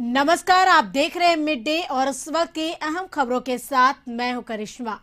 नमस्कार, आप देख रहे हैं मिड डे और इस वक्त की अहम खबरों के साथ मैं हूँ करिश्मा।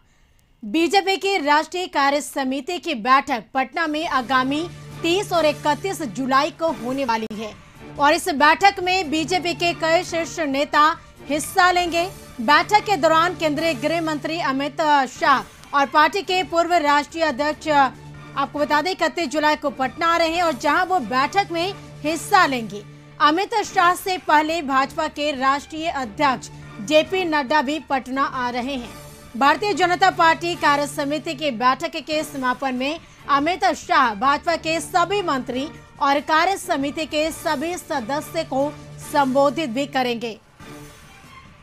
बीजेपी की राष्ट्रीय कार्य समिति की बैठक पटना में आगामी 30 और 31 जुलाई को होने वाली है और इस बैठक में बीजेपी के कई शीर्ष नेता हिस्सा लेंगे। बैठक के दौरान केंद्रीय गृह मंत्री अमित शाह और पार्टी के पूर्व राष्ट्रीय अध्यक्ष, आपको बता दें, इकतीस जुलाई को पटना आ रहे हैं और जहाँ वो बैठक में हिस्सा लेंगे। अमित शाह से पहले भाजपा के राष्ट्रीय अध्यक्ष जेपी नड्डा भी पटना आ रहे हैं। भारतीय जनता पार्टी कार्य समिति की बैठक के समापन में अमित शाह भाजपा के सभी मंत्री और कार्य समिति के सभी सदस्य को संबोधित भी करेंगे।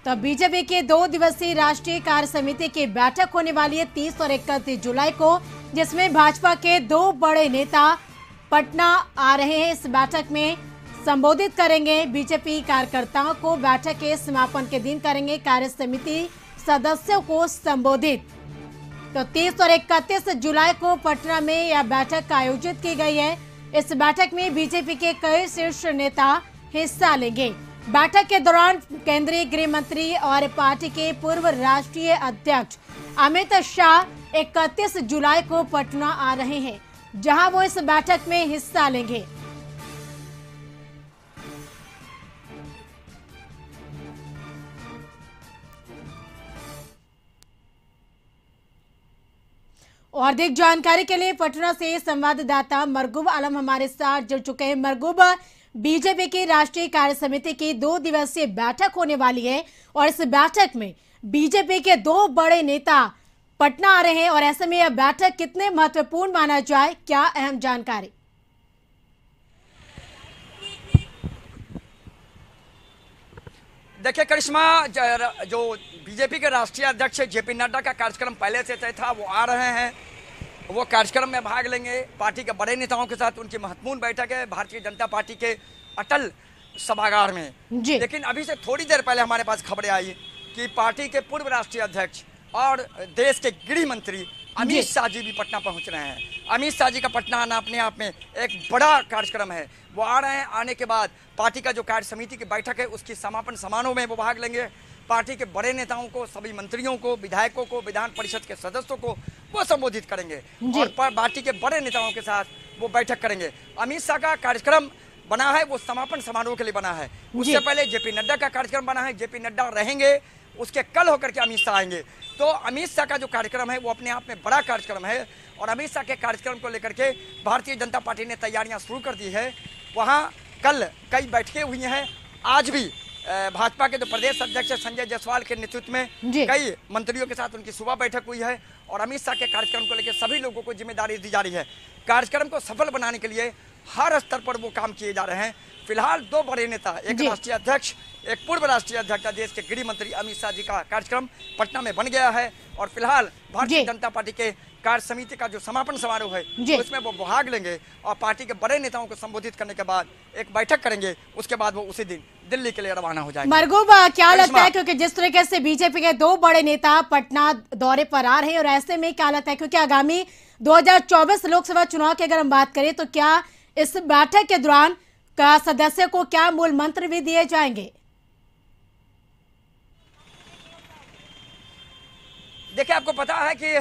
तो बीजेपी के दो दिवसीय राष्ट्रीय कार्य समिति की बैठक होने वाली है 30 और 31 जुलाई को, जिसमें भाजपा के दो बड़े नेता पटना आ रहे हैं। इस बैठक में संबोधित करेंगे। बीजेपी कार्यकर्ताओं को बैठक के समापन के दिन करेंगे कार्य समिति सदस्यों को संबोधित। तो 30 और 31 जुलाई को पटना में यह बैठक आयोजित की गई है। इस बैठक में बीजेपी के कई शीर्ष नेता हिस्सा लेंगे। बैठक के दौरान केंद्रीय गृह मंत्री और पार्टी के पूर्व राष्ट्रीय अध्यक्ष अमित शाह 31 जुलाई को पटना आ रहे हैं, जहाँ वो इस बैठक में हिस्सा लेंगे। और अधिक जानकारी के लिए पटना से संवाददाता मरगुब आलम हमारे साथ जुड़ चुके हैं। मरगुब, बीजेपी की राष्ट्रीय कार्य समिति की दो दिवसीय बैठक होने वाली है और इस बैठक में बीजेपी के दो बड़े नेता पटना आ रहे हैं और ऐसे में यह बैठक कितने महत्वपूर्ण माना जाए, क्या अहम जानकारी? देखिए, करिश्मा जो बीजेपी के राष्ट्रीय अध्यक्ष जेपी नड्डा का कार्यक्रम पहले से तय था, वो आ रहे हैं। वो कार्यक्रम में भाग लेंगे। पार्टी के बड़े नेताओं के साथ उनकी महत्वपूर्ण बैठक है भारतीय जनता पार्टी के अटल सभागार में। जी। लेकिन अभी से थोड़ी देर पहले हमारे पास खबरें आई कि पार्टी के पूर्व राष्ट्रीय अध्यक्ष और देश के गृह मंत्री अमित शाह जी भी पटना पहुँच रहे हैं। अमित शाह जी का पटना आना अपने आप में एक बड़ा कार्यक्रम है। वो आ रहे हैं आने के बाद पार्टी का जो कार्य समिति की बैठक है उसकी समापन समारोह में वो भाग लेंगे। पार्टी के बड़े नेताओं को सभी मंत्रियों को विधायकों को विधान परिषद के सदस्यों को वो संबोधित करेंगे और पार्टी के बड़े नेताओं के साथ वो बैठक करेंगे। अमित शाह का कार्यक्रम बना है वो समापन समारोह के लिए बना है। उससे पहले जेपी नड्डा का कार्यक्रम बना है जेपी नड्डा रहेंगे उसके कल होकर के अमित शाह आएँगे। तो अमित शाह का जो कार्यक्रम है वो अपने आप में बड़ा कार्यक्रम है और अमित शाह के कार्यक्रम को लेकर के भारतीय जनता पार्टी ने तैयारियाँ शुरू कर दी है। वहाँ कल कई बैठकें हुई हैं आज भी भाजपा के जो प्रदेश अध्यक्ष संजय जायसवाल के नेतृत्व में कई मंत्रियों के साथ उनकी सुबह बैठक हुई है और अमित शाह के कार्यक्रम को लेकर सभी लोगों को ज़िम्मेदारी दी जा रही है। कार्यक्रम को सफल बनाने के लिए हर स्तर पर वो काम किए जा रहे हैं। फ़िलहाल दो बड़े नेता एक राष्ट्रीय अध्यक्ष एक पूर्व राष्ट्रीय अध्यक्ष देश के गृह मंत्री अमित शाह जी का कार्यक्रम पटना में बन गया है। और फ़िलहाल भारतीय जनता पार्टी के कार्य समिति का जो समापन समारोह। है उसमें वो भाग लेंगे और पार्टी के बड़े नेताओं को संबोधित करने के बाद एक बैठक करेंगे। उसके बाद वो उसी दिन दिल्ली के लिए रवाना हो जाएँगे। मरगूब क्या लगता है? क्योंकि जिस तरीके से बीजेपी के दो बड़े नेता पटना दौरे पर आ रहे हैं और ऐसे में क्या लगता है? क्योंकि आगामी 2024 लोकसभा चुनाव की अगर हम बात करें तो क्या इस बैठक के दौरान का सदस्य को क्या मूल मंत्र भी दिए जाएँगे? देखिए आपको पता है कि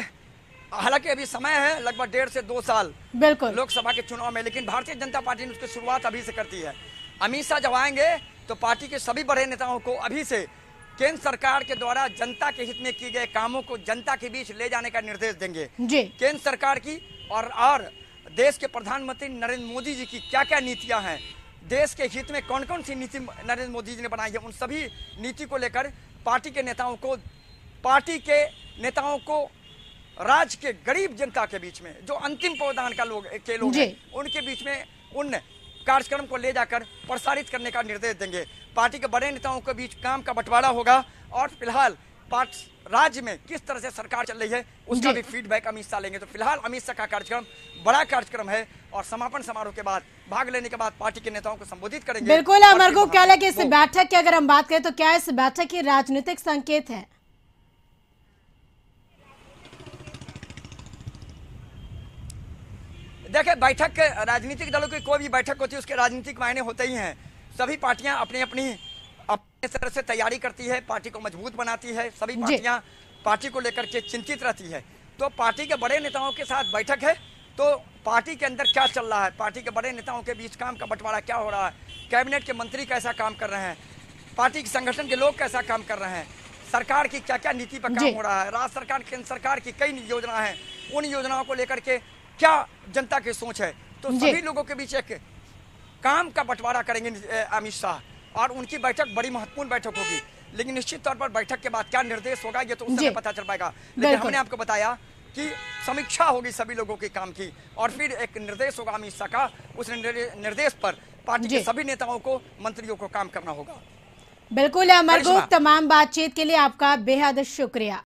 हालाँकि अभी समय है लगभग डेढ़ से दो साल बिल्कुल। लोकसभा के चुनाव में लेकिन भारतीय जनता पार्टी ने उसकी शुरुआत अभी से करती है। अमित शाह जब आएँगे तो पार्टी के सभी बड़े नेताओं को अभी से केंद्र सरकार के द्वारा जनता के हित में किए गए कामों को जनता के बीच ले जाने का निर्देश देंगे। जी। केंद्र सरकार की और और देश के प्रधानमंत्री नरेंद्र मोदी जी की क्या क्या नीतियाँ हैं? देश के हित में कौन कौन सी नीति नरेंद्र मोदी जी ने बनाई है? उन सभी नीति को लेकर पार्टी के नेताओं को पार्टी के नेताओं को राज्य के गरीब जनता के बीच में जो अंतिम पावदान का लोग के लोग हैं उनके बीच में उन कार्यक्रम को ले जाकर प्रसारित करने का निर्देश देंगे। पार्टी के बड़े नेताओं के बीच काम का बंटवारा होगा और फ़िलहाल पार्ट राज्य में किस तरह से सरकार चल रही है उसका भी फीडबैक अमित शाह लेंगे। तो फ़िलहाल अमित शाह का कार्यक्रम बड़ा कार्यक्रम है और समापन समारोह के बाद भाग लेने के बाद पार्टी के नेताओं को संबोधित करेंगे। बिल्कुल मरगूब वहाँ क्या लगे इस बैठक की अगर हम बात करें तो क्या इस बैठक की राजनीतिक संकेत है? देखिए बैठक राजनीतिक दलों की कोई भी बैठक होती है उसके राजनीतिक मायने होते ही हैं। सभी पार्टियाँ अपनी अपनी अपने तरह से तैयारी करती है पार्टी को मज़बूत बनाती है सभी पार्टियाँ पार्टी को लेकर के चिंतित रहती है। तो पार्टी के बड़े नेताओं के साथ बैठक है तो पार्टी के अंदर क्या चल रहा है? पार्टी के बड़े नेताओं के बीच काम का बंटवारा क्या हो रहा है? कैबिनेट के मंत्री कैसा काम कर रहे हैं? पार्टी के संगठन के लोग कैसा काम कर रहे हैं? सरकार की क्या क्या नीति पर काम हो रहा है? राज्य सरकार केंद्र सरकार की कई योजना है। उन योजनाओं को लेकर के क्या जनता की सोच है? तो सभी लोगों के बीच एक काम का बंटवारा करेंगे अमित शाह। और उनकी बैठक बड़ी महत्वपूर्ण बैठक होगी। लेकिन निश्चित तौर पर बैठक के बाद क्या निर्देश होगा ये तो उस समय पता चल पाएगा। लेकिन हमने आपको बताया कि समीक्षा होगी सभी लोगों के काम की और फिर एक निर्देश होगा अमित शाह का। उस निर्देश पर पार्टी के सभी नेताओं को मंत्रियों को काम करना होगा। बिल्कुल करिश्मा। तमाम बातचीत के लिए आपका बेहद शुक्रिया।